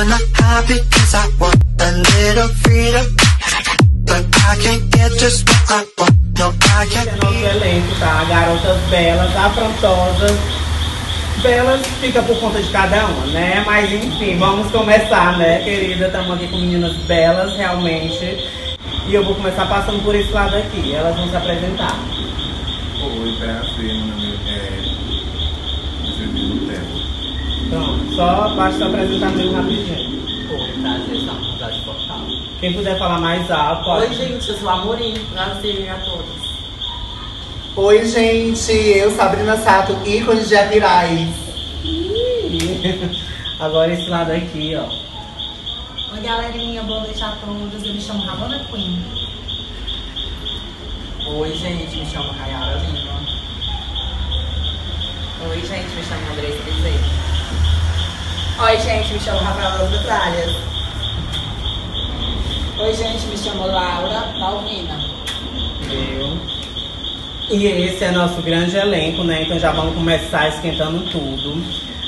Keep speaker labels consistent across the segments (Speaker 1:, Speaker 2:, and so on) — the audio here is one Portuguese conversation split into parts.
Speaker 1: wanna hide because I want a little freedom. But I can't get just what I want. No, I
Speaker 2: Esse é
Speaker 1: can't.
Speaker 2: nosso elenco, tá? Garotas belas, afrontosas. Belas fica por conta de cada uma, né? Mas enfim, vamos começar, né, querida? Estamos aqui com meninas belas, realmente. E eu vou começar passando por esse lado aqui. Elas vão se apresentar.
Speaker 3: Oi, prazer, meu nome é Júlio Tempo.
Speaker 2: Pronto, só basta se apresentar mesmo rapidinho.
Speaker 4: Oi, prazer, de Fortaleza.
Speaker 2: Quem puder falar mais alto, pode.
Speaker 4: Oi, gente, eu sou a Amorim. Prazer a todos.
Speaker 5: Oi, gente, eu, Sabrina Sato, ícone de Apirais.
Speaker 2: Agora esse lado aqui, ó.
Speaker 6: Oi, galerinha, boa noite a todos. Eu me chamo Ramona Queen.
Speaker 4: Oi, gente, me chamo Rayara Lima. Oi, gente, me chamo Andressa Bezerra.
Speaker 6: Oi, gente, me chamo Rafael das Batalhas.
Speaker 4: Oi, gente, me chamo Laura Malvina.
Speaker 2: Eu. E esse é nosso grande elenco, né? Então já vamos começar esquentando tudo.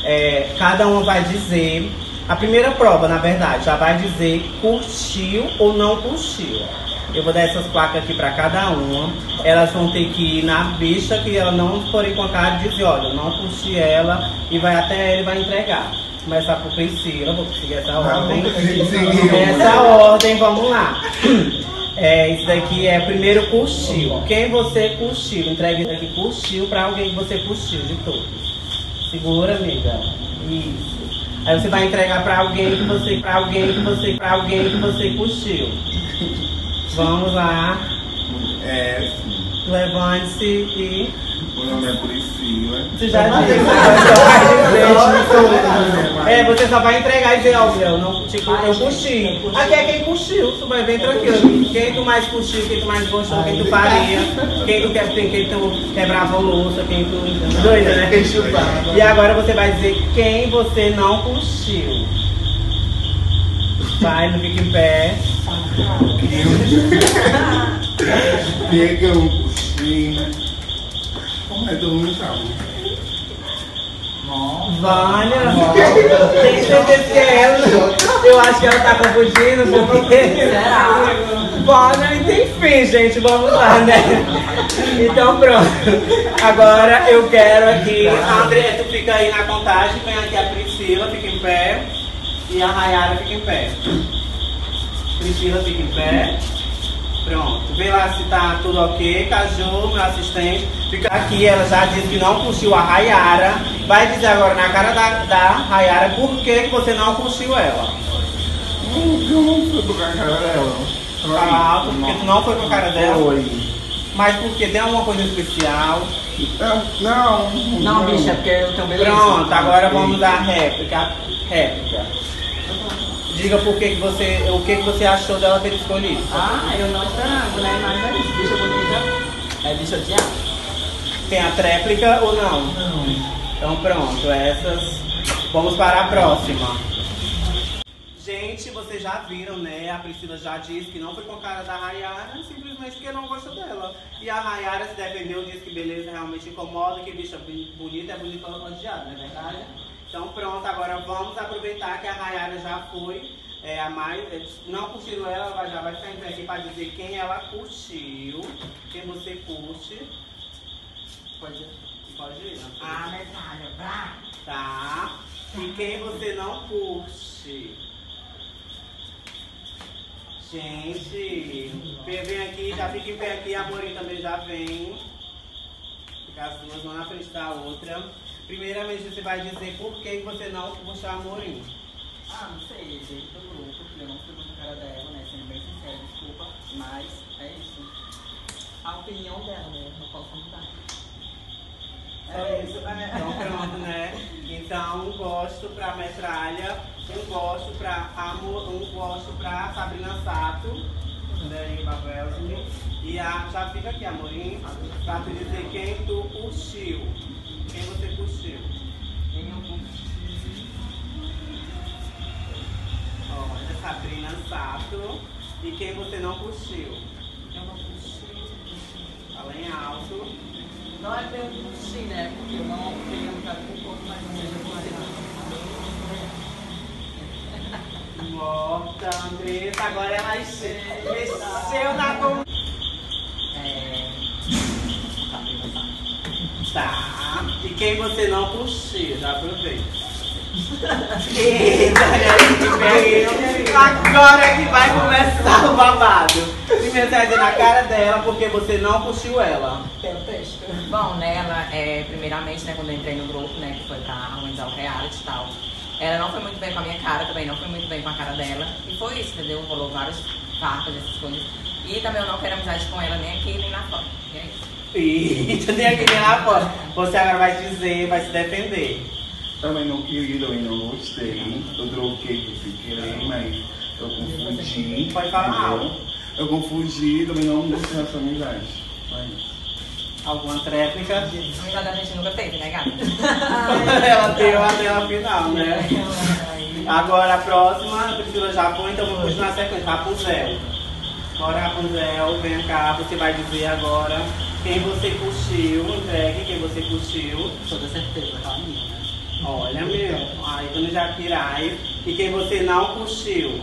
Speaker 2: É, cada uma vai dizer. A primeira prova, na verdade, já vai dizer curtiu ou não curtiu. Eu vou dar essas placas aqui pra cada uma. Elas vão ter que ir na bicha que ela não forem com a cara e dizer, olha, eu não curti ela e vai até ele vai entregar. Começar por Priscila, vou seguir essa ordem. Essa ordem, vamos lá. É, isso daqui é primeiro curtiu. Quem você curtiu? Entregue isso aqui curtiu pra alguém que você curtiu de todos. Segura, amiga. Isso. Aí você vai entregar pra alguém que você, pra alguém que você, pra alguém que você curtiu. Vamos lá.
Speaker 3: É, sim.
Speaker 2: Levante-se e.
Speaker 3: Meu nome é Priscila.
Speaker 2: Você já disse, você só vai dizer. É, você só vai entregar e dizer, ó, eu não tipo, eu curti. Aqui é quem curtiu, tu vai ver tranquilo. Quem tu mais curtiu, quem tu mais gostou, quem tu faria, quem tu quer, quem, quem tu quebrava a louça, quem tu. Doida, né?
Speaker 5: Quem chupava.
Speaker 2: E agora você vai dizer quem você não curtiu. Vai, não fica em pé.
Speaker 3: Que eu puxei? Como é que todo mundo sabe?
Speaker 2: Vânia, tem certeza que é ela? Eu acho que ela tá confundindo porque.
Speaker 4: Será?
Speaker 2: Vânia, enfim, gente, vamos lá, né? Então pronto. Agora eu quero aqui. André, tu fica aí na contagem, vem aqui a Priscila, fica em pé. E a Rayara fica em pé. Priscila fica em pé. Pronto. Vê lá se tá tudo ok. Caju, meu assistente. Fica aqui, ela já disse que não curtiu a Rayara. Vai dizer agora na cara da, da Rayara por que, que você não curtiu ela.
Speaker 3: Eu não fui tocar a cara dela.
Speaker 2: Fala alto, porque tu não foi com a cara dela.
Speaker 3: Foi.
Speaker 2: Mas porque tem alguma coisa especial.
Speaker 3: Não, não.
Speaker 4: Não, bicha, é porque eu tenho beleza.
Speaker 2: Pronto, agora vamos dar réplica. Réplica. Diga por que, que você. O que, que você achou dela ter escolhido.
Speaker 4: Ah, eu não esperava, né? Mas é isso, bicha bonita. É bicha de ar.
Speaker 2: Tem a tréplica ou não?
Speaker 4: Não.
Speaker 2: Então pronto, essas. Vamos para a próxima. Gente, vocês já viram, né? A Priscila já disse que não foi com a cara da Rayara, simplesmente porque não gosta dela. E a Rayara se defendeu, disse que beleza realmente incomoda, que bicha bi- bonita é bonita odiada, não é verdade? Então pronto, agora vamos aproveitar que a Rayara já foi é, a mais. é, Não curtiu ela, ela já vai pé aqui para dizer quem ela curtiu, quem você curte.
Speaker 4: Pode.
Speaker 2: Pode ir, né?
Speaker 4: Ah, medalha, brá.
Speaker 2: Tá. E quem você não curte? Gente, vem aqui, já fica em pé aqui, a Morim também já vem. Fica as duas uma na frente da outra. Primeiramente você vai dizer por que você não curte a Morim.
Speaker 4: Ah, não sei, é jeito do grupo, porque eu não fui a cara dela, né? Sendo bem sincero, desculpa. Mas é isso. A opinião dela, né? Não posso mudar.
Speaker 2: É isso, então pronto, né? Então um gosto pra metralha, um gosto pra amor, um gosto pra Sabrina Sato, daí Babelzinho. E a, já fica aqui, amorim, pra tu dizer quem tu curtiu. Quem você curtiu.
Speaker 4: Quem eu curti?
Speaker 2: Olha, Sabrina Sato. E quem você não curtiu.
Speaker 4: Eu não curti.
Speaker 2: Fala em alto.
Speaker 4: Não é que eu curti, né? Porque eu não tenho o corpo, mas não seja com a
Speaker 2: Pronta, Andressa, agora ela mexeu na com...
Speaker 4: É. Tá.
Speaker 2: E quem você não puxou, já aproveita. Agora é que vai começar o babado. Dizer na cara dela porque você não puxou ela.
Speaker 4: Texto.
Speaker 7: Bom, né, ela, é, primeiramente, né, quando eu entrei no grupo, né, que foi pra organizar o reality e tal, ela não foi muito bem com a minha cara também, não foi muito bem com a cara dela. E foi isso, entendeu? Rolou vários farpas, essas coisas. E também eu não quero amizade com ela nem aqui, nem lá fora. E é isso.
Speaker 2: Eita, tem aquele lá fora. Você agora vai dizer, vai se defender.
Speaker 3: Também não queria, também não gostei. Eu troquei sem querer, mas eu confundi.
Speaker 2: Pode falar.
Speaker 3: entendeu? Eu confundi, também não gostei dessa amizade. Isso.
Speaker 2: Alguma tréplica?
Speaker 7: Amizade a gente nunca teve, né, gata?
Speaker 2: ela deu até a final, né? Agora a próxima, a Priscila já foi, então vamos continuar a sequência. Rapunzel. Agora Rapunzel, vem cá, você vai dizer agora quem você curtiu, entregue quem você curtiu.
Speaker 4: Toda certeza, tá minha, né?
Speaker 2: Olha, meu, aí Dona Jaquirai. E quem você não curtiu?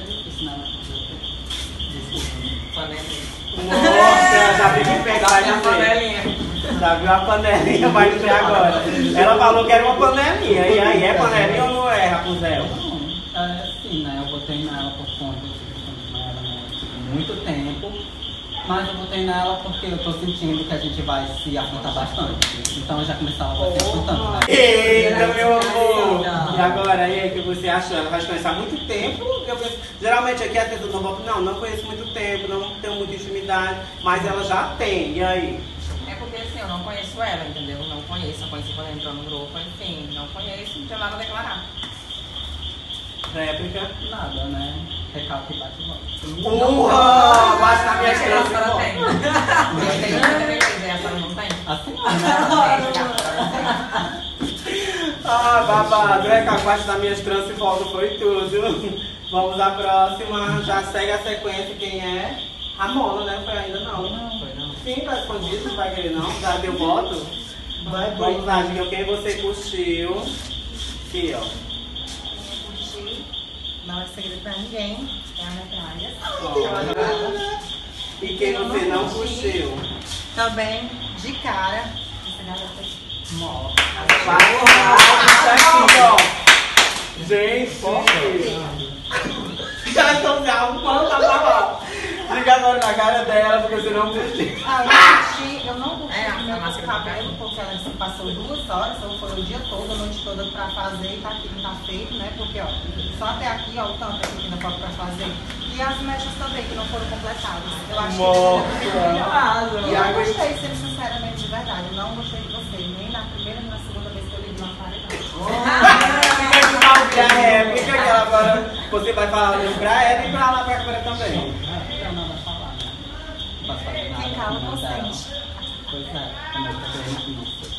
Speaker 4: É difícil, né? Desculpa.
Speaker 7: Panelinha.
Speaker 2: Nossa, já viu que pega, vai
Speaker 7: Já a panelinha.
Speaker 2: Já viu a panelinha, vai dizer agora. Ela falou que era uma panelinha. E aí, é panelinha ou não é, Rapunzel?
Speaker 4: Não, é assim, né? Eu botei nela por conta de que ela né, muito tempo. Mas eu botei nela porque eu tô sentindo que a gente vai se afrontar bastante. Então eu já começava a se afrontando, né?
Speaker 2: Eita, meu amor! E agora, e aí, o que você achou? Ela vai te conhecer há muito tempo? Eu penso- geralmente aqui as pessoas não vão, não, não conheço muito tempo, não tenho muita intimidade, mas ela já tem, e aí?
Speaker 7: É porque assim, eu não conheço ela, entendeu? Não conheço, eu conheci quando ela entrou no grupo, enfim, não conheço, não tenho nada a declarar.
Speaker 2: Réplica?
Speaker 4: Nada, né? Recalque e bate e volta.
Speaker 2: Urra! Bate na minha
Speaker 7: Essa ela
Speaker 2: esperança.
Speaker 7: tem. Eu tenho muita beleza, essa ela não tem.
Speaker 2: Ah, babado, é capaz da minhas tranças e volta, foi tudo. Vamos à próxima, já segue a sequência, quem é? Ramona, né? Foi ainda não.
Speaker 4: Foi não.
Speaker 2: Sim, tá escondido, não vai querer não. Já deu voto?
Speaker 5: Vai,
Speaker 2: Vamos lá, diga quem você curtiu. Aqui, ó.
Speaker 6: Não é segredo pra ninguém. É a metralha.
Speaker 2: E quem você não curtiu?
Speaker 6: Também, de cara. Essa garota
Speaker 4: Morta.
Speaker 2: Vai lá, aqui, ó. Gente. Já estão se arrumando pra lá. Agora na cara dela, porque você não curtiu.
Speaker 6: Ah, eu não curti, eu não curti
Speaker 7: É, a
Speaker 6: o meu
Speaker 7: máscara
Speaker 6: cabelo, porque ela disse que passou duas horas, então foi o dia todo, a noite toda pra fazer e tá aqui, não tá feito, né? Porque, ó, só até aqui, ó, o tanto aqui que ainda falta pra fazer. E as mechas também, que não foram completadas. Eu acho
Speaker 2: Nossa.
Speaker 6: que melhor. E
Speaker 2: E
Speaker 6: eu gostei, sendo sinceramente, de verdade. Eu não gostei de você, nem na primeira nem na segunda vez que eu liguei na paredão.
Speaker 2: Fica aqui pra ouvir a réplica, que ela agora você vai falar pra ela e pra lá pra câmera também.
Speaker 4: Não, não vai falar, né? Não posso fazer nada.
Speaker 6: Quem cala,
Speaker 4: não dela.
Speaker 6: consente.
Speaker 4: Pois é, também tô querendo isso.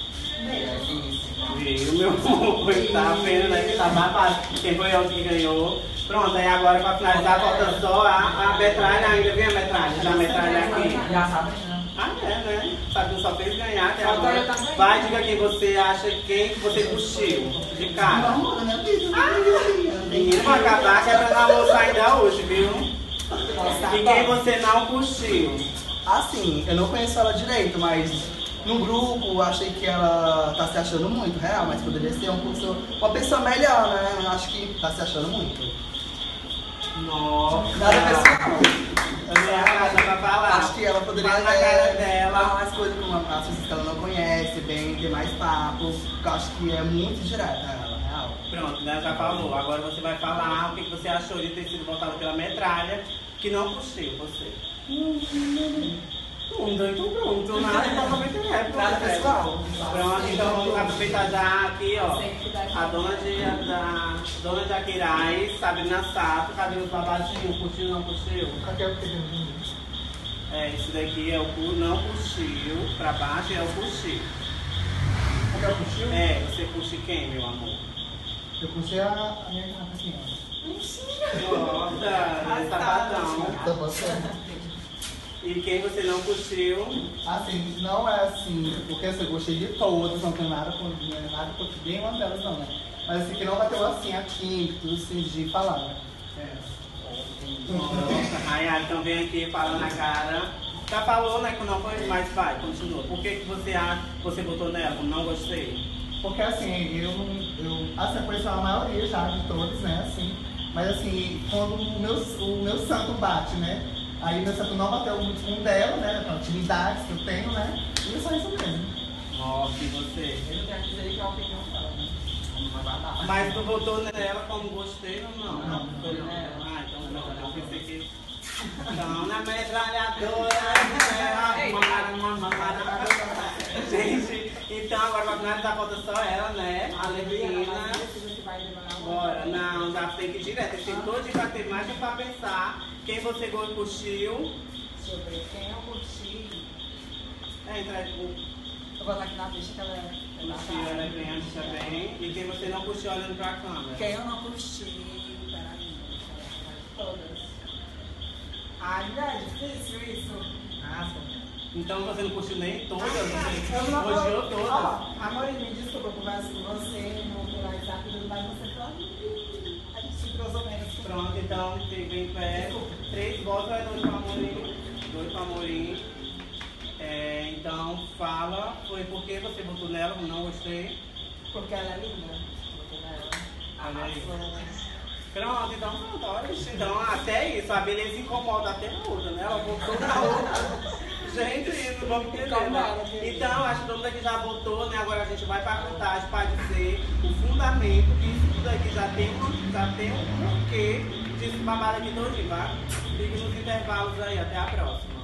Speaker 2: Viu, meu amor? Tá vendo, né? Que tá babado. Quem foi o que ganhou? Pronto, aí agora pra finalizar, falta só a, a metralha ainda. Vem a metralha, já a metralha aqui.
Speaker 7: Já sabe, né?
Speaker 2: Ah, é, né? Sabe que só fez ganhar até
Speaker 7: Falta
Speaker 2: agora. Vai, diga quem você acha, quem que você curtiu de cara.
Speaker 5: Minha vida.
Speaker 2: Menino, vai acabar, que é pra almoçar ainda hoje, viu? E quem você não curtiu?
Speaker 5: Assim, eu não conheço ela direito, mas no grupo achei que ela tá se achando muito, real, mas poderia ser um curso, uma pessoa melhor, né? Eu Acho que tá se achando muito.
Speaker 2: Nossa.
Speaker 5: Nada pessoal.
Speaker 2: É.
Speaker 5: Acho que ela poderia
Speaker 2: na
Speaker 5: é,
Speaker 2: cara dela.
Speaker 5: falar mais coisas com as pessoas que ela não conhece bem, ter mais papo. Eu acho que é muito direta ela, real.
Speaker 2: Pronto, né? Já falou. Agora você vai falar o que que você achou de ter sido voltado pela metralha, que não curtiu você. Pronto, então pronto. Nada totalmente é.
Speaker 5: Nada pessoal.
Speaker 2: Pronto, então vamos aproveitar já aqui, ó. A dona de, da dona de Aquiraz, Sabrina Sato, cadê os babadinhos? Curtiu, não curtiu? É, esse daqui é o cu, não curtiu, pra baixo é o curtiu.
Speaker 5: Cadê o puxil?
Speaker 2: É, você curte quem, meu amor?
Speaker 5: Eu puxei a, a minha garrafa assim,
Speaker 2: Nossa, é sabadão.
Speaker 5: ó. Tá passando.
Speaker 2: E quem você não curtiu?
Speaker 5: Assim, não é assim, porque assim, eu gostei de todas, não tenho nada não é nada contra nenhuma delas não, né? Mas assim, que não bateu assim a química, tudo assim de falar, né?
Speaker 2: Nossa, aí a então vem aqui fala na cara. Já falou, né, que não foi, mas vai, continua. Por que, que você acha, você botou nela? Não gostei.
Speaker 8: Porque assim, eu, eu assim, eu conheço a maioria já de todos, né, assim. Mas assim, quando o meu, o meu santo bate, né? Aí meu santo não bateu muito com o dela, né? Com atividades que eu tenho, né? E é só isso mesmo.
Speaker 2: Nossa, e você?
Speaker 4: Eu quero dizer que é a opinião dela, né?
Speaker 2: Mas tu votou nela como gostei ou não?
Speaker 8: Não,
Speaker 2: Foi
Speaker 4: não.
Speaker 2: Ah, então não, eu pensei que. Então, na metralhadora? Mamara, mamara. Gente, então agora pra finalizar falta só ela, né? A Leviana. Bora, não, já tem que ir direto. Tem todo de mais pra pensar quem você curtiu.
Speaker 6: Deixa eu ver, quem eu curti.
Speaker 2: É, entra o
Speaker 6: Eu vou botar aqui na ficha que ela é.
Speaker 2: curtiu, ela é cliente também. E quem você não curtiu olhando pra câmera.
Speaker 6: Quem eu não curti. Peraí. Todas. Ai, não é difícil isso. Nossa.
Speaker 2: Então você não curtiu nem todas,
Speaker 6: Eu
Speaker 2: você elogiou todas.
Speaker 6: Ó, Amorim, me desculpa, eu converso com você no pelo WhatsApp, mais, você fala. A gente se cruzou menos.
Speaker 2: Pronto, então fica em pé. Três votos é dois para Amorim. Dois para Amorim. É, então fala, foi porque você votou nela, não gostei.
Speaker 6: Porque ela é linda. Porque ela
Speaker 2: Olha aí.
Speaker 6: arrasou.
Speaker 2: Pronto, então pronto, olha. Então até isso, a beleza incomoda até a outra, né? Ela votou na outra. Gente, isso vamos entender, né?
Speaker 6: querida.
Speaker 2: Então, acho que todo mundo aqui já votou, né? Agora a gente vai pra contagem para dizer o fundamento que isso tudo aqui já tem, já tem um porquê desse babado aqui todinho, tá? Fique nos intervalos aí, até a próxima.